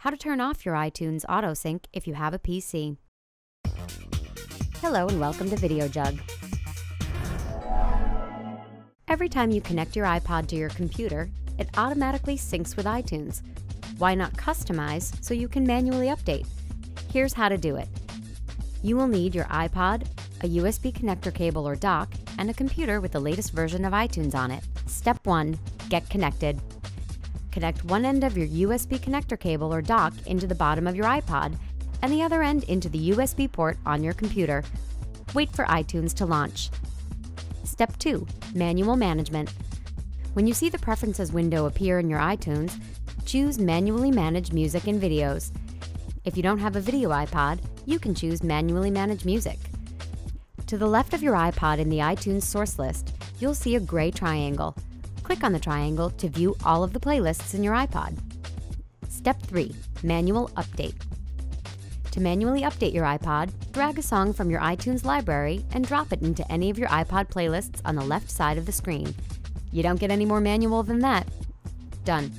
How to turn off your iTunes autosync if you have a PC. Hello and welcome to VideoJug. Every time you connect your iPod to your computer, it automatically syncs with iTunes. Why not customize so you can manually update? Here's how to do it. You will need your iPod, a USB connector cable or dock, and a computer with the latest version of iTunes on it. Step 1. Get connected. Connect one end of your USB connector cable or dock into the bottom of your iPod and the other end into the USB port on your computer. Wait for iTunes to launch. Step 2. Manual Management. When you see the Preferences window appear in your iTunes, choose Manually Manage Music and Videos. If you don't have a video iPod, you can choose Manually Manage Music. To the left of your iPod in the iTunes source list, you'll see a gray triangle. Click on the triangle to view all of the playlists in your iPod. Step 3. Manual Update. To manually update your iPod, drag a song from your iTunes library and drop it into any of your iPod playlists on the left side of the screen. You don't get any more manual than that. Done.